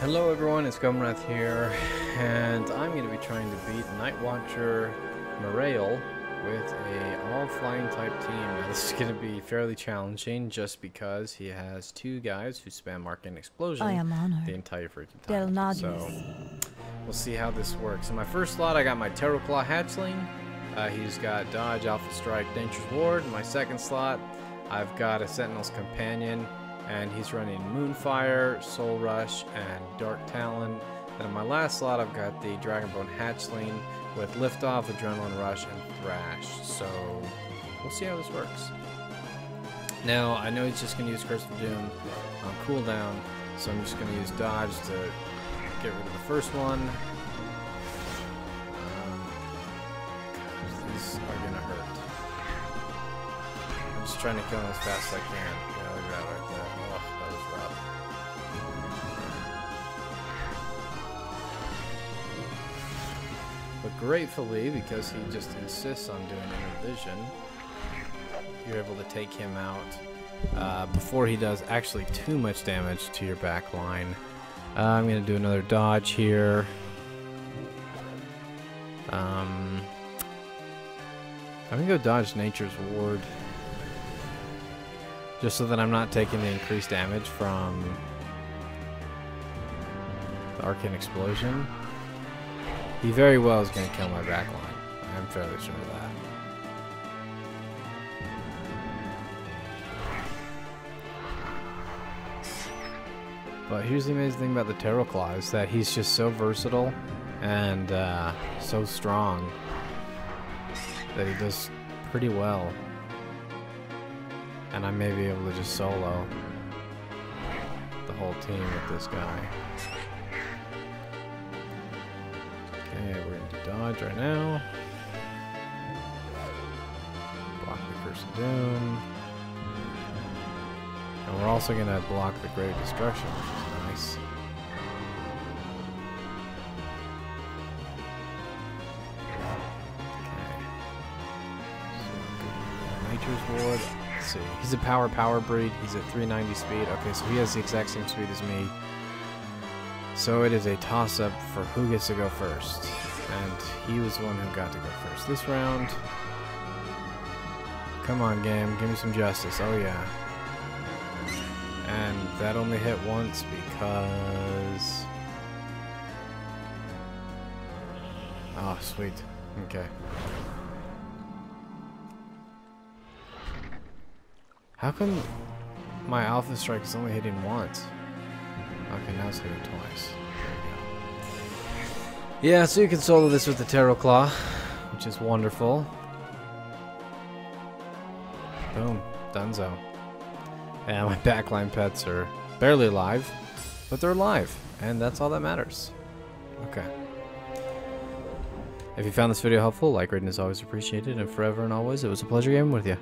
Hello everyone, it's Gomirath here, and I'm going to be trying to beat Night Watcher Merayl with a all-flying type team. Now this is going to be fairly challenging just because he has two guys who spam Arcane Explosion I am honored. the entire freaking time. So we'll see how this works. In my first slot I got my Teroclaw Hatchling. Uh, he's got Dodge, Alpha Strike, Nature's Ward. In my second slot I've got a Sentinel's Companion and he's running Moonfire, Soul Rush, and Dark Talon. And in my last slot, I've got the Dragonbone Hatchling with Liftoff, Adrenaline Rush, and Thrash. So we'll see how this works. Now, I know he's just going to use Curse of Doom on cooldown, so I'm just going to use Dodge to get rid of the first one. Um, these are going to hurt. I'm just trying to kill him as fast as I can. Yeah, But gratefully, because he just insists on doing inner vision, you're able to take him out uh, before he does actually too much damage to your back line. Uh, I'm going to do another dodge here. Um, I'm going to go dodge Nature's Ward. Just so that I'm not taking the increased damage from the Arcane Explosion. He very well is going to kill my back line. I'm fairly sure of that. But here's the amazing thing about the Teroclaw is that he's just so versatile and uh, so strong that he does pretty well. And I may be able to just solo the whole team with this guy. Dodge right now. Block the Doom. And we're also going to block the Grave Destruction, which is nice. Nature's Ward. Let's see. He's a power power breed. He's at 390 speed. Okay, so he has the exact same speed as me. So it is a toss up for who gets to go first. And he was the one who got to go first this round. Come on, game. Give me some justice. Oh, yeah. And that only hit once because. Oh, sweet. Okay. How come my Alpha Strike is only hitting once? Okay, now it's hitting twice. Yeah, so you can solo this with the Teroclaw, which is wonderful. Boom. Dunzo. And my backline pets are barely alive, but they're alive, and that's all that matters. Okay. If you found this video helpful, like rating is always appreciated, and forever and always, it was a pleasure gaming with you.